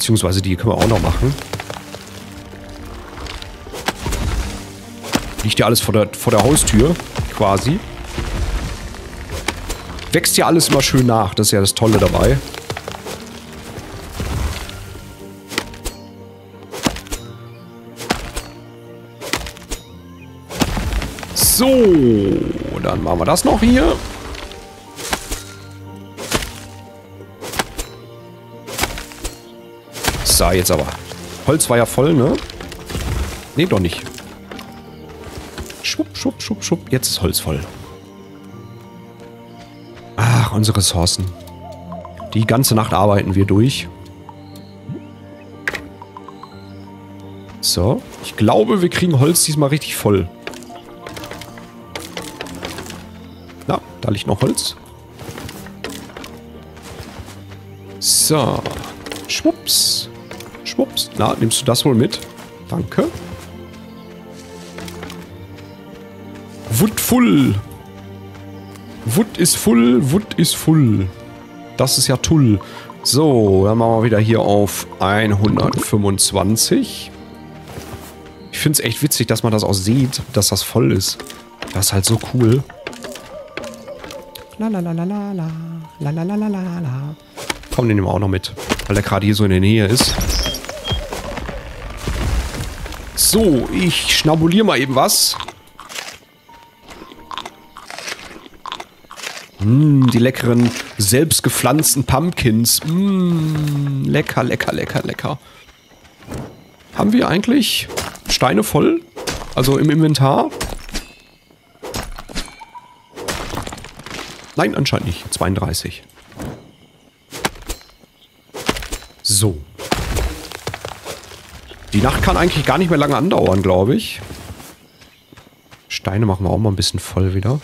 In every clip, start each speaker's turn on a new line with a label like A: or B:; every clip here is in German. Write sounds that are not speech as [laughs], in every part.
A: Beziehungsweise die können wir auch noch machen. Liegt ja alles vor der, vor der Haustür, quasi. Wächst ja alles immer schön nach, das ist ja das Tolle dabei. So, dann machen wir das noch hier. So, jetzt aber. Holz war ja voll, ne? Ne, doch nicht. Schwupp, schwupp, schwupp, schwupp. Jetzt ist Holz voll. Ach, unsere Ressourcen. Die ganze Nacht arbeiten wir durch. So. Ich glaube, wir kriegen Holz diesmal richtig voll. Na, da liegt noch Holz. So. Schwupps. Schwupps. Na, nimmst du das wohl mit? Danke. Wood full. Wood ist full, Wood ist full. Das ist ja toll. So, dann machen wir wieder hier auf 125. Ich finde es echt witzig, dass man das auch sieht, dass das voll ist. Das ist halt so cool. La la la la la. La la la la la la. Komm, den nehmen wir auch noch mit. Weil der gerade hier so in der Nähe ist. So, ich schnabuliere mal eben was. Mmh, die leckeren, selbstgepflanzten Pumpkins. Mmh, lecker, lecker, lecker, lecker. Haben wir eigentlich Steine voll? Also im Inventar? Nein, anscheinend nicht. 32. So. Die Nacht kann eigentlich gar nicht mehr lange andauern, glaube ich. Steine machen wir auch mal ein bisschen voll wieder.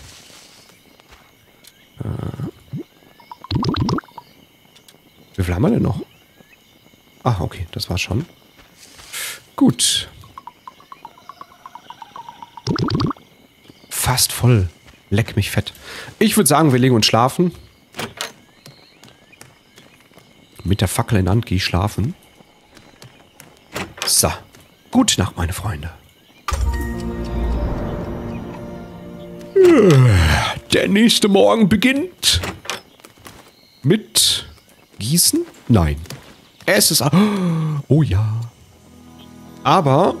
A: Äh. Wie viel haben wir denn noch? Ah, okay, das war's schon. Gut. Fast voll. Leck mich fett. Ich würde sagen, wir legen uns schlafen. Mit der Fackel in der Hand gehe ich schlafen. Gute Nacht, meine Freunde. Der nächste Morgen beginnt mit Gießen? Nein. Es ist... Oh ja. Aber...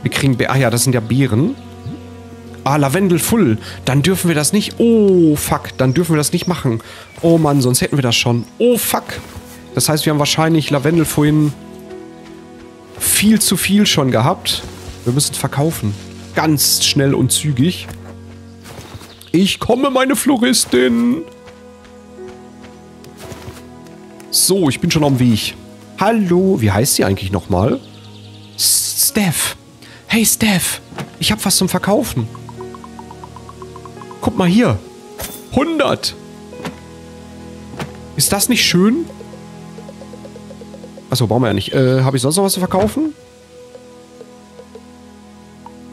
A: Wir kriegen... Ah ja, das sind ja Beeren. Ah, Lavendel full. Dann dürfen wir das nicht... Oh, fuck. Dann dürfen wir das nicht machen. Oh Mann, sonst hätten wir das schon. Oh, fuck. Das heißt, wir haben wahrscheinlich Lavendel vorhin viel zu viel schon gehabt. Wir müssen verkaufen. Ganz schnell und zügig. Ich komme, meine Floristin. So, ich bin schon auf dem Weg. Hallo, wie heißt sie eigentlich nochmal? Steph. Hey, Steph. Ich habe was zum Verkaufen. Guck mal hier. 100. Ist das nicht schön? Achso, brauchen wir ja nicht. Äh, habe ich sonst noch was zu verkaufen?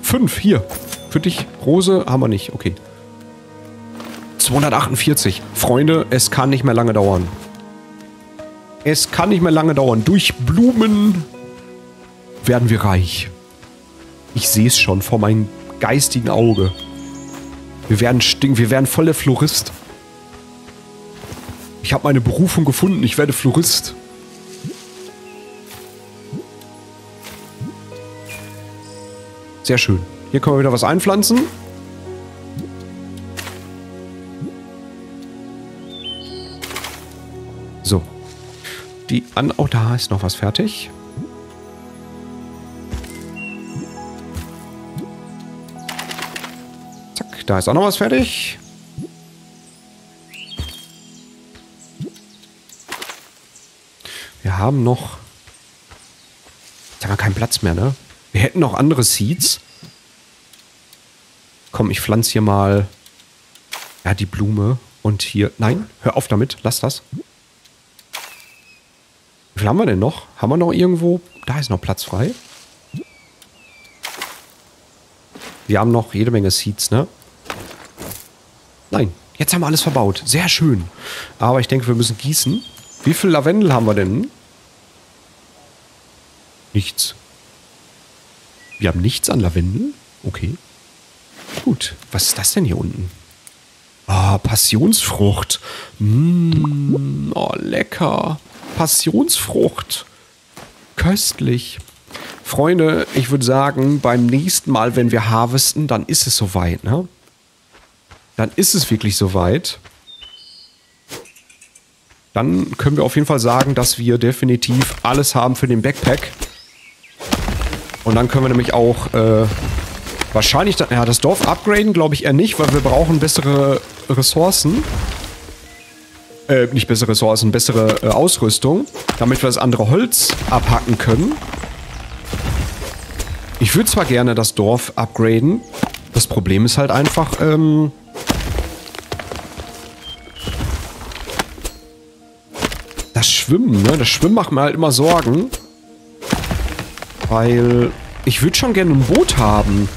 A: Fünf, hier. Für dich. Rose haben wir nicht. Okay. 248. Freunde, es kann nicht mehr lange dauern. Es kann nicht mehr lange dauern. Durch Blumen werden wir reich. Ich sehe es schon vor meinem geistigen Auge. Wir werden stinken. Wir werden voll der Florist. Ich habe meine Berufung gefunden. Ich werde Florist. Sehr schön. Hier können wir wieder was einpflanzen. So. Die an... Oh, da ist noch was fertig. Zack, da ist auch noch was fertig. Wir haben noch... Jetzt haben wir keinen Platz mehr, ne? Wir hätten noch andere Seeds. Komm, ich pflanze hier mal... Ja, die Blume. Und hier... Nein, hör auf damit. Lass das. Wie viel haben wir denn noch? Haben wir noch irgendwo... Da ist noch Platz frei. Wir haben noch jede Menge Seeds, ne? Nein, jetzt haben wir alles verbaut. Sehr schön. Aber ich denke, wir müssen gießen. Wie viel Lavendel haben wir denn? Nichts. Wir haben nichts an Lavendel? Okay. Gut. Was ist das denn hier unten? Ah, Passionsfrucht. Mmh, oh, lecker. Passionsfrucht. Köstlich. Freunde, ich würde sagen, beim nächsten Mal, wenn wir harvesten, dann ist es soweit, ne? Dann ist es wirklich soweit. Dann können wir auf jeden Fall sagen, dass wir definitiv alles haben für den Backpack. Und dann können wir nämlich auch äh, wahrscheinlich ja, das Dorf upgraden, glaube ich eher nicht, weil wir brauchen bessere Ressourcen. Äh, nicht bessere Ressourcen, bessere äh, Ausrüstung, damit wir das andere Holz abhacken können. Ich würde zwar gerne das Dorf upgraden. Das Problem ist halt einfach, ähm... Das Schwimmen, ne? Das Schwimmen macht mir halt immer Sorgen. Weil ich würde schon gerne ein Boot haben.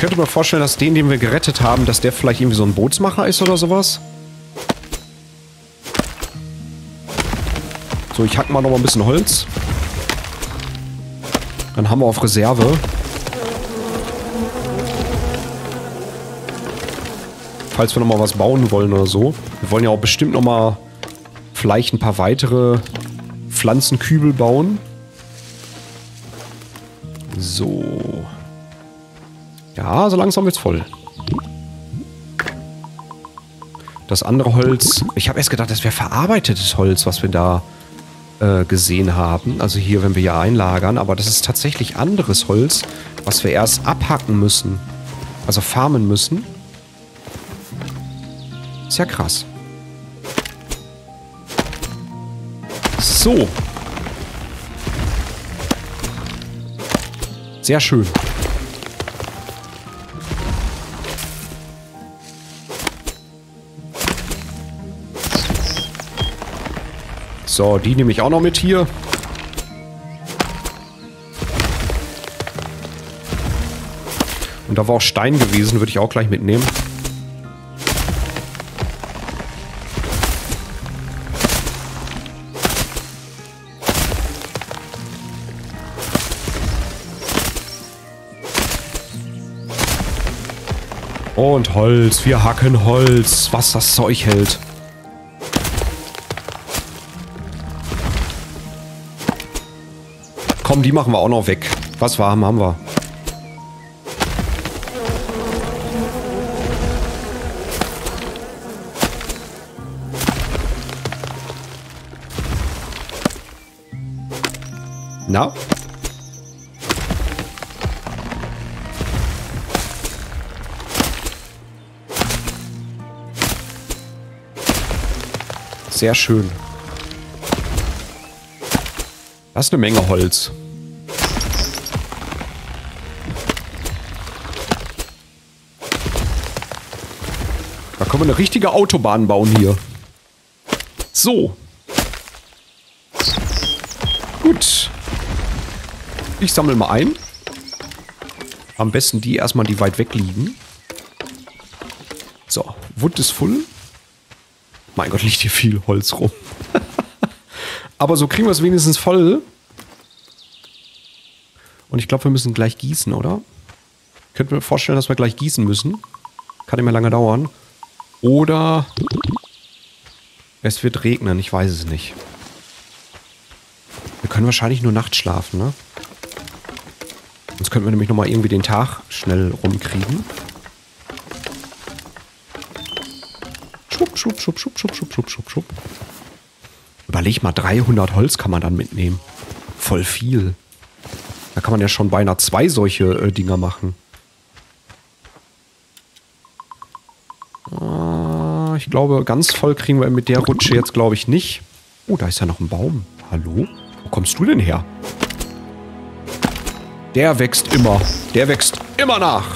A: Könnte mir vorstellen, dass den, den wir gerettet haben, dass der vielleicht irgendwie so ein Bootsmacher ist oder sowas. So, ich hack mal noch mal ein bisschen Holz. Dann haben wir auf Reserve. Falls wir noch mal was bauen wollen oder so. Wir wollen ja auch bestimmt noch mal vielleicht ein paar weitere Pflanzenkübel bauen. So. Ja, so langsam wird's voll. Das andere Holz... Ich habe erst gedacht, das wäre verarbeitetes Holz, was wir da äh, gesehen haben. Also hier, wenn wir hier einlagern. Aber das ist tatsächlich anderes Holz, was wir erst abhacken müssen. Also farmen müssen. Ist ja krass. So. Sehr schön. So, die nehme ich auch noch mit hier. Und da war auch Stein gewesen, würde ich auch gleich mitnehmen. Und Holz. Wir hacken Holz. Was das Zeug hält. Komm, die machen wir auch noch weg. Was wir haben, haben wir. Na? Sehr schön. Das ist eine Menge Holz. Können wir eine richtige Autobahn bauen hier. So. Gut. Ich sammle mal ein. Am besten die erstmal, die weit weg liegen. So, Wood ist voll. Mein Gott, liegt hier viel Holz rum. [laughs] Aber so kriegen wir es wenigstens voll. Und ich glaube, wir müssen gleich gießen, oder? Ich könnte mir vorstellen, dass wir gleich gießen müssen. Kann nicht mehr lange dauern. Oder es wird regnen, ich weiß es nicht. Wir können wahrscheinlich nur nachts schlafen, ne? Sonst könnten wir nämlich nochmal irgendwie den Tag schnell rumkriegen. Schub, schub, schub, schub, schub, schub, schub, schub, schub. Überleg mal, 300 Holz kann man dann mitnehmen. Voll viel. Da kann man ja schon beinahe zwei solche äh, Dinger machen. Ich glaube, ganz voll kriegen wir mit der Rutsche jetzt, glaube ich, nicht. Oh, da ist ja noch ein Baum. Hallo? Wo kommst du denn her? Der wächst immer. Der wächst immer nach.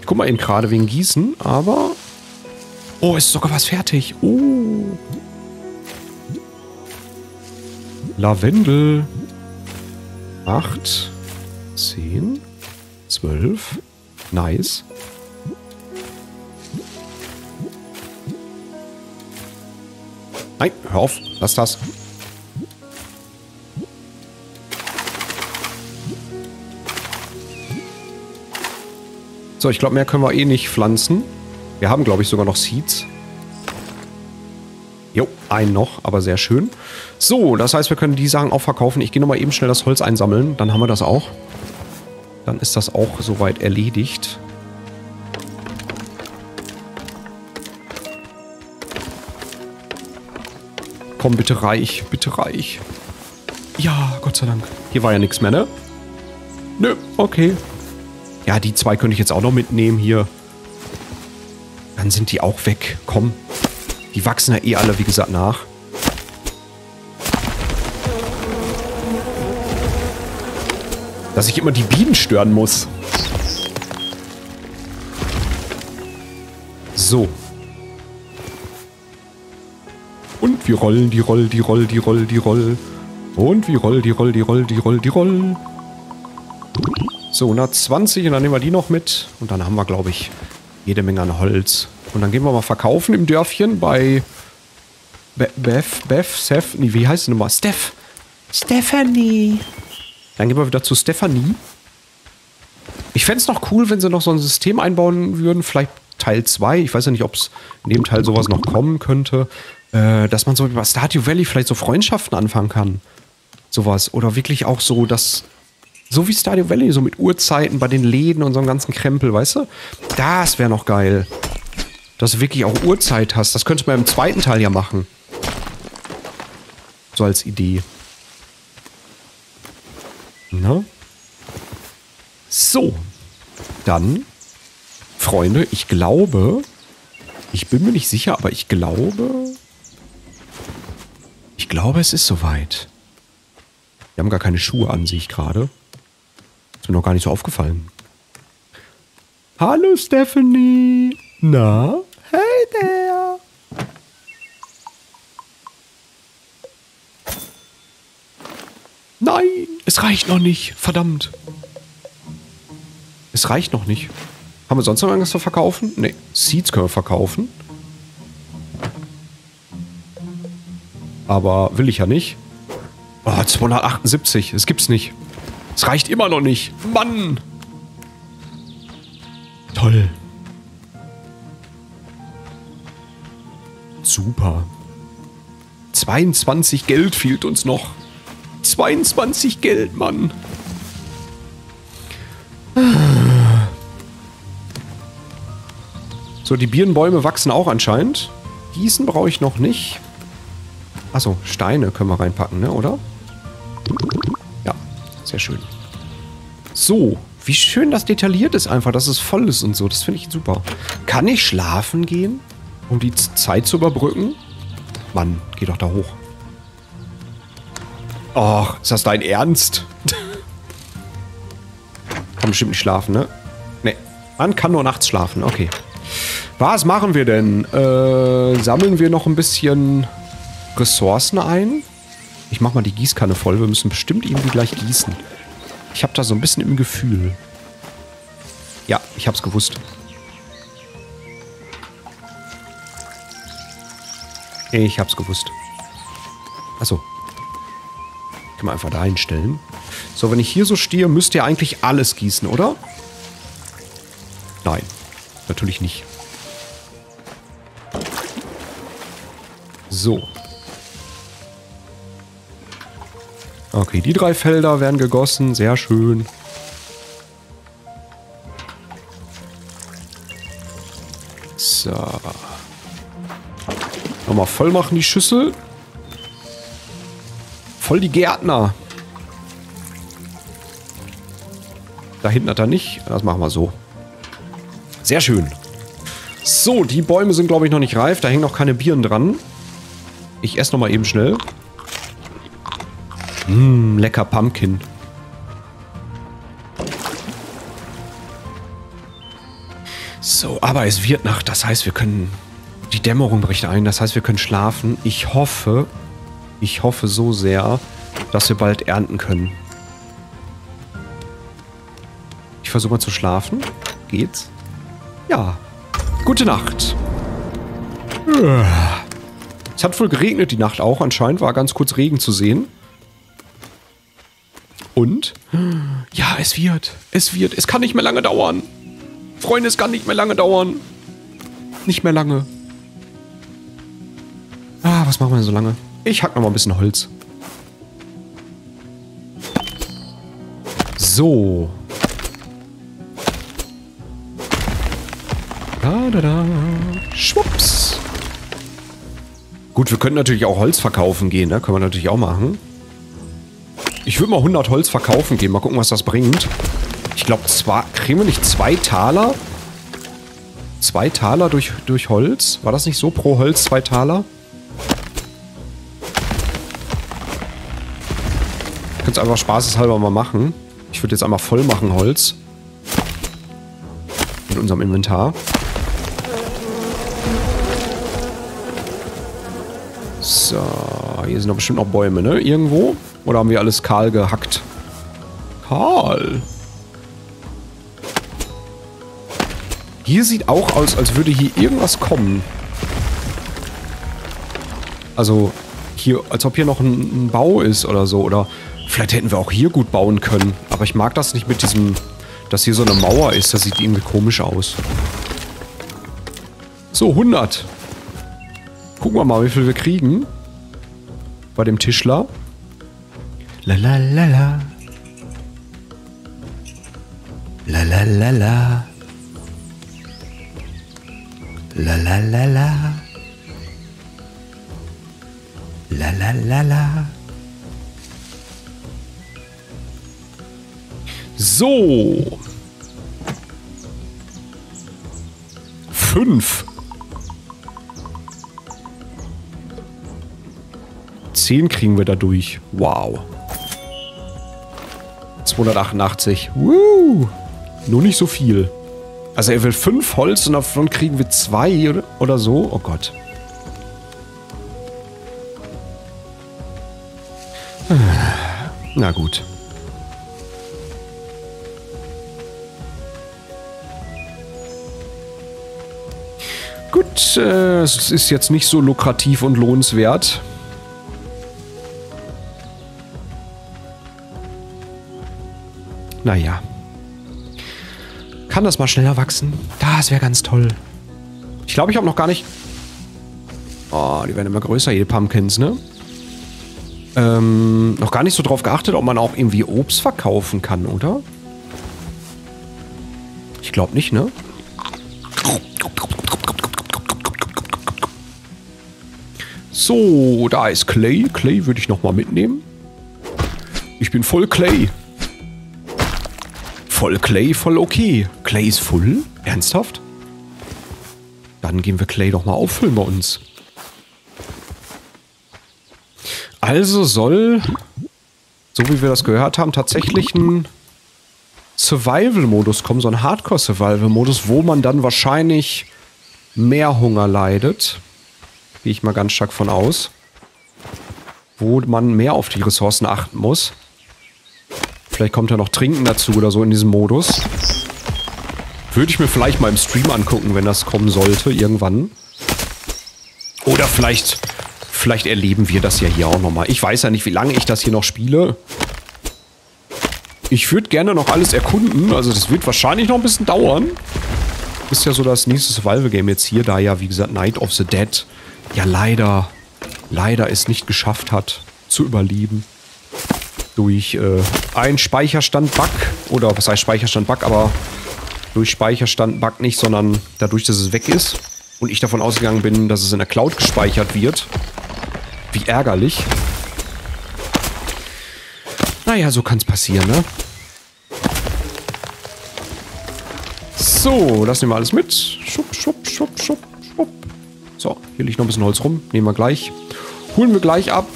A: Ich guck mal eben gerade wegen Gießen, aber Oh, ist sogar was fertig. Oh. Lavendel. Acht. Zehn. Zwölf. Nice. Nein, hör auf. Lass das. So, ich glaube, mehr können wir eh nicht pflanzen. Wir haben, glaube ich, sogar noch Seeds. Jo, einen noch, aber sehr schön. So, das heißt, wir können die Sachen auch verkaufen. Ich gehe nochmal eben schnell das Holz einsammeln. Dann haben wir das auch. Dann ist das auch soweit erledigt. Komm, bitte reich, bitte reich. Ja, Gott sei Dank. Hier war ja nichts mehr, ne? Nö, okay. Ja, die zwei könnte ich jetzt auch noch mitnehmen hier. Dann sind die auch weg. Komm. Die wachsen ja eh alle, wie gesagt, nach. Dass ich immer die Bienen stören muss. So. Wir rollen, die Roll, die Roll, die Roll, die Roll. Und wir rollen, die Roll, die Roll, die Roll, die Roll. So, 120 und dann nehmen wir die noch mit. Und dann haben wir, glaube ich, jede Menge an Holz. Und dann gehen wir mal verkaufen im Dörfchen bei Be Beth, Beth, Seth, nee, wie heißt die nochmal? Steph. Stephanie. Dann gehen wir wieder zu Stephanie. Ich fände es noch cool, wenn sie noch so ein System einbauen würden. Vielleicht Teil 2. Ich weiß ja nicht, ob es in dem Teil sowas noch kommen könnte. Äh, dass man so über Stardew Valley vielleicht so Freundschaften anfangen kann. Sowas. Oder wirklich auch so, dass so wie Stardew Valley, so mit Uhrzeiten bei den Läden und so einem ganzen Krempel, weißt du? Das wäre noch geil. Dass du wirklich auch Uhrzeit hast. Das könnte man im zweiten Teil ja machen. So als Idee. Na? So. Dann, Freunde, ich glaube, ich bin mir nicht sicher, aber ich glaube, ich glaube, es ist soweit. Wir haben gar keine Schuhe an, sehe ich gerade. Ist mir noch gar nicht so aufgefallen. Hallo Stephanie. Na? Hey there. Nein, es reicht noch nicht. Verdammt. Es reicht noch nicht. Haben wir sonst noch irgendwas zu verkaufen? Ne, Seeds können wir verkaufen. Aber will ich ja nicht. Oh, 278. Es gibt's nicht. Es reicht immer noch nicht. Mann! Toll. Super. 22 Geld fehlt uns noch. 22 Geld, Mann. So, die Birnenbäume wachsen auch anscheinend. Gießen brauche ich noch nicht. Achso, Steine können wir reinpacken, ne, oder? Sehr schön. So, wie schön das detailliert ist einfach, dass es voll ist und so. Das finde ich super. Kann ich schlafen gehen, um die Zeit zu überbrücken? Mann, geh doch da hoch. Och, ist das dein Ernst? [laughs] kann bestimmt nicht schlafen, ne? Ne, man kann nur nachts schlafen, okay. Was machen wir denn? Äh, sammeln wir noch ein bisschen Ressourcen ein? Ich mach mal die Gießkanne voll. Wir müssen bestimmt irgendwie gleich gießen. Ich habe da so ein bisschen im Gefühl. Ja, ich hab's gewusst. Ich hab's gewusst. Achso. Kann man einfach da hinstellen. So, wenn ich hier so stehe, müsst ihr eigentlich alles gießen, oder? Nein. Natürlich nicht. So. Okay, die drei Felder werden gegossen. Sehr schön. So. Nochmal voll machen die Schüssel. Voll die Gärtner. Da hinten hat er nicht. Das machen wir so. Sehr schön. So, die Bäume sind, glaube ich, noch nicht reif. Da hängen noch keine Bieren dran. Ich esse nochmal eben schnell. Mmm, lecker Pumpkin. So, aber es wird Nacht. Das heißt, wir können... Die Dämmerung bricht ein. Das heißt, wir können schlafen. Ich hoffe, ich hoffe so sehr, dass wir bald ernten können. Ich versuche mal zu schlafen. Geht's? Ja. Gute Nacht. Es hat wohl geregnet die Nacht auch. Anscheinend war ganz kurz Regen zu sehen. Und? Ja, es wird. Es wird. Es kann nicht mehr lange dauern. Freunde, es kann nicht mehr lange dauern. Nicht mehr lange. Ah, was machen wir denn so lange? Ich hack noch mal ein bisschen Holz. So. Da, da, da. Schwupps. Gut, wir können natürlich auch Holz verkaufen gehen, ne? Können wir natürlich auch machen. Ich würde mal 100 Holz verkaufen gehen. Mal gucken, was das bringt. Ich glaube, zwar kriegen wir nicht zwei Taler? Zwei Taler durch, durch Holz? War das nicht so pro Holz zwei Taler? Es einfach spaßeshalber mal machen. Ich würde jetzt einmal voll machen Holz. Mit unserem Inventar. So, hier sind doch bestimmt noch Bäume, ne? Irgendwo? Oder haben wir alles kahl gehackt? Kahl. Hier sieht auch aus, als würde hier irgendwas kommen. Also, hier, als ob hier noch ein, ein Bau ist oder so. Oder vielleicht hätten wir auch hier gut bauen können. Aber ich mag das nicht mit diesem, dass hier so eine Mauer ist. Das sieht irgendwie komisch aus. So, 100. Gucken wir mal, wie viel wir kriegen. Bei dem Tischler. La la la la. La la la la. La la la la. La la la la. So. Fünf. Zehn kriegen wir dadurch. Wow. 288. Woo. Nur nicht so viel. Also er will fünf Holz und davon kriegen wir zwei oder, oder so. Oh Gott. Na gut. Gut, äh, es ist jetzt nicht so lukrativ und lohnenswert. Naja. Kann das mal schneller wachsen? Das wäre ganz toll. Ich glaube, ich habe noch gar nicht... Oh, die werden immer größer, die Pumpkins, ne? Ähm, noch gar nicht so drauf geachtet, ob man auch irgendwie Obst verkaufen kann, oder? Ich glaube nicht, ne? So, da ist Clay. Clay würde ich nochmal mitnehmen. Ich bin voll Clay. Voll Clay, voll okay. Clay ist voll? Ernsthaft? Dann gehen wir Clay doch mal auffüllen bei uns. Also soll, so wie wir das gehört haben, tatsächlich ein Survival-Modus kommen, so ein Hardcore-Survival-Modus, wo man dann wahrscheinlich mehr Hunger leidet. Gehe ich mal ganz stark von aus. Wo man mehr auf die Ressourcen achten muss. Vielleicht kommt ja noch Trinken dazu oder so in diesem Modus. Würde ich mir vielleicht mal im Stream angucken, wenn das kommen sollte, irgendwann. Oder vielleicht, vielleicht erleben wir das ja hier auch nochmal. Ich weiß ja nicht, wie lange ich das hier noch spiele. Ich würde gerne noch alles erkunden. Also das wird wahrscheinlich noch ein bisschen dauern. Ist ja so das nächste Survival-Game jetzt hier, da ja, wie gesagt, Night of the Dead ja leider, leider es nicht geschafft hat, zu überleben durch äh, ein Speicherstand-Bug. Oder was heißt Speicherstand-Bug, aber durch Speicherstand-Bug nicht, sondern dadurch, dass es weg ist. Und ich davon ausgegangen bin, dass es in der Cloud gespeichert wird. Wie ärgerlich. Naja, so kann es passieren, ne? So, das nehmen wir alles mit. Schupp, schupp, schupp, schupp, schupp. So, hier liegt noch ein bisschen Holz rum. Nehmen wir gleich. Holen wir gleich ab.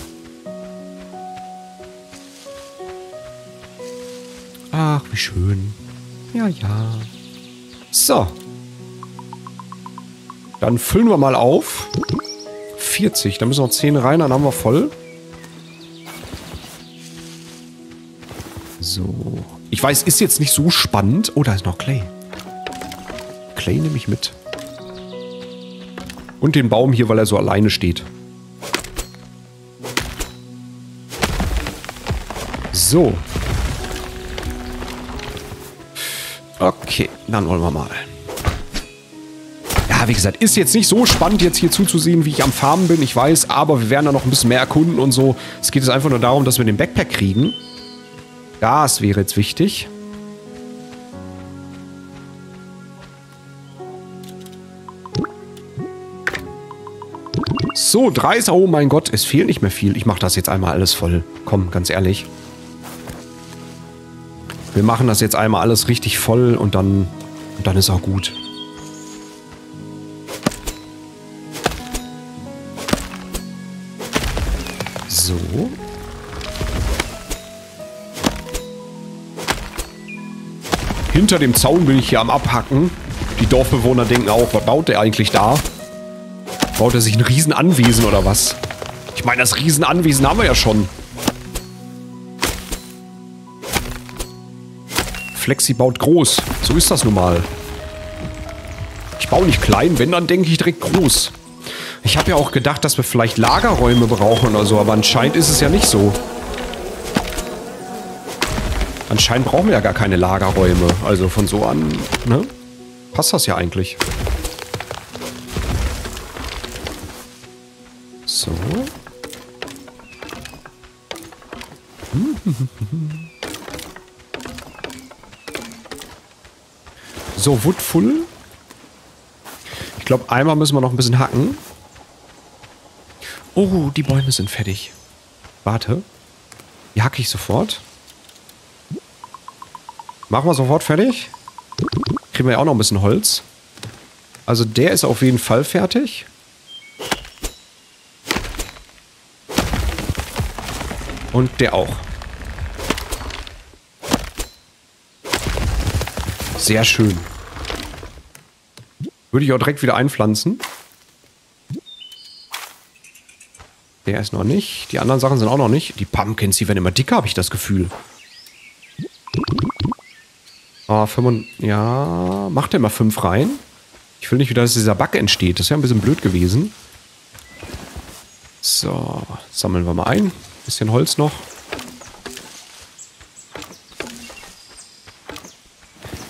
A: wie schön. Ja, ja. So. Dann füllen wir mal auf. 40. Da müssen noch 10 rein, dann haben wir voll. So. Ich weiß, ist jetzt nicht so spannend. Oh, da ist noch Clay. Clay nehme ich mit. Und den Baum hier, weil er so alleine steht. So. Okay, dann wollen wir mal. Ja, wie gesagt, ist jetzt nicht so spannend, jetzt hier zuzusehen, wie ich am Farmen bin, ich weiß, aber wir werden da noch ein bisschen mehr erkunden und so. Es geht jetzt einfach nur darum, dass wir den Backpack kriegen. Das wäre jetzt wichtig. So, 30. Oh mein Gott, es fehlt nicht mehr viel. Ich mache das jetzt einmal alles voll. Komm, ganz ehrlich. Wir machen das jetzt einmal alles richtig voll und dann, und dann ist auch gut. So. Hinter dem Zaun bin ich hier am Abhacken. Die Dorfbewohner denken auch, was baut der eigentlich da? Baut er sich ein Riesenanwesen oder was? Ich meine, das Riesenanwesen haben wir ja schon. Flexi baut groß. So ist das nun mal. Ich baue nicht klein, wenn, dann denke ich direkt groß. Ich habe ja auch gedacht, dass wir vielleicht Lagerräume brauchen oder so, aber anscheinend ist es ja nicht so. Anscheinend brauchen wir ja gar keine Lagerräume. Also von so an, ne? Passt das ja eigentlich. So. [laughs] So, Wood full. Ich glaube, einmal müssen wir noch ein bisschen hacken. Oh, die Bäume sind fertig. Warte. Die hacke ich sofort. Machen wir sofort fertig. Kriegen wir ja auch noch ein bisschen Holz. Also der ist auf jeden Fall fertig. Und der auch. Sehr schön. Würde ich auch direkt wieder einpflanzen. Der ist noch nicht. Die anderen Sachen sind auch noch nicht. Die Pumpkins, die werden immer dicker, habe ich das Gefühl. Ah, 5 Ja, macht er mal 5 rein. Ich will nicht wieder, dass dieser Bug entsteht. Das wäre ein bisschen blöd gewesen. So, sammeln wir mal ein. Bisschen Holz noch.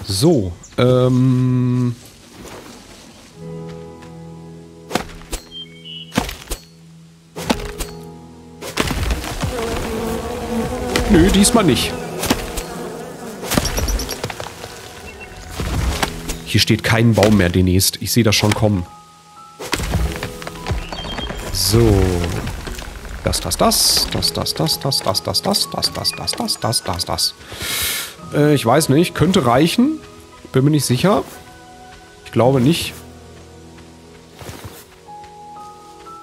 A: So, ähm... Nö, diesmal nicht. Hier steht kein Baum mehr demnächst. Ich sehe das schon kommen. So. Das, das, das, das, das, das, das, das, das, das, das, das, das, das, das, das, das. Äh, ich weiß nicht. Könnte reichen. Bin mir nicht sicher. Ich glaube nicht.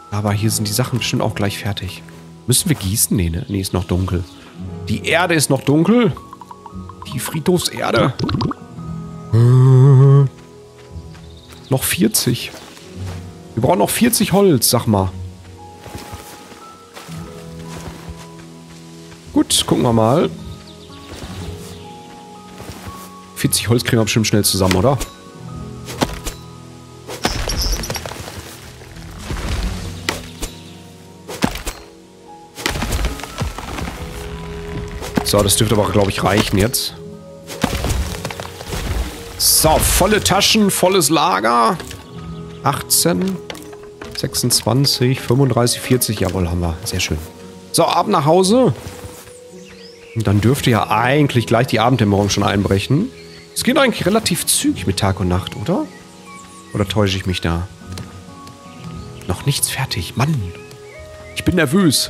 A: Aber hier sind die Sachen bestimmt auch gleich fertig. Müssen wir gießen? Nee, ne? Nee, ist noch dunkel. Die Erde ist noch dunkel. Die Friedhofserde. Äh, noch 40. Wir brauchen noch 40 Holz, sag mal. Gut, gucken wir mal. 40 Holz kriegen wir bestimmt schnell zusammen, oder? So, das dürfte aber, glaube ich, reichen jetzt. So, volle Taschen, volles Lager. 18, 26, 35, 40. Jawohl, haben wir. Sehr schön. So, ab nach Hause. Und dann dürfte ja eigentlich gleich die Abenddämmerung schon einbrechen. Es geht eigentlich relativ zügig mit Tag und Nacht, oder? Oder täusche ich mich da? Noch nichts fertig. Mann. Ich bin nervös.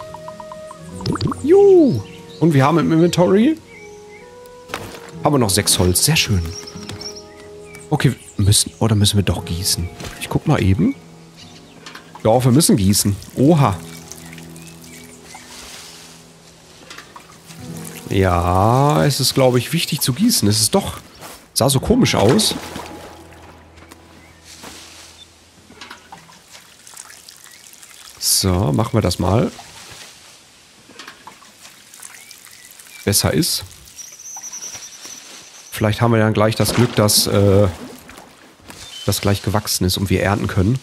A: Juhu. Und wir haben im Inventory... Haben wir noch sechs Holz. Sehr schön. Okay, müssen... Oder müssen wir doch gießen? Ich guck mal eben. Ja, wir müssen gießen. Oha. Ja, es ist, glaube ich, wichtig zu gießen. Es ist doch... Sah so komisch aus. So, machen wir das mal. Besser ist. Vielleicht haben wir dann gleich das Glück, dass äh, das gleich gewachsen ist und wir ernten können.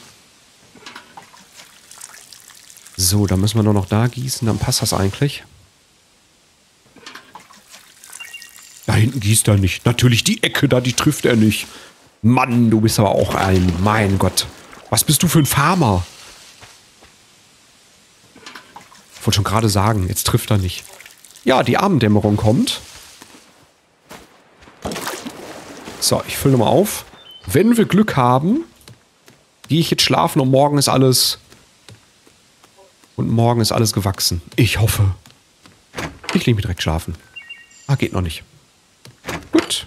A: So, dann müssen wir nur noch da gießen, dann passt das eigentlich. hinten gießt er nicht. Natürlich die Ecke da, die trifft er nicht. Mann, du bist aber auch ein... Mein Gott. Was bist du für ein Farmer? Ich wollte schon gerade sagen, jetzt trifft er nicht. Ja, die Abenddämmerung kommt. So, ich fülle nochmal auf. Wenn wir Glück haben, gehe ich jetzt schlafen und morgen ist alles... Und morgen ist alles gewachsen. Ich hoffe. Ich lege mich direkt schlafen. Ah, geht noch nicht. Gut.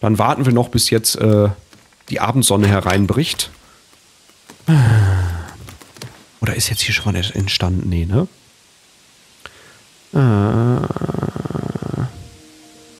A: Dann warten wir noch, bis jetzt äh, die Abendsonne hereinbricht. Oder ist jetzt hier schon was entstanden? Nee, ne? 嗯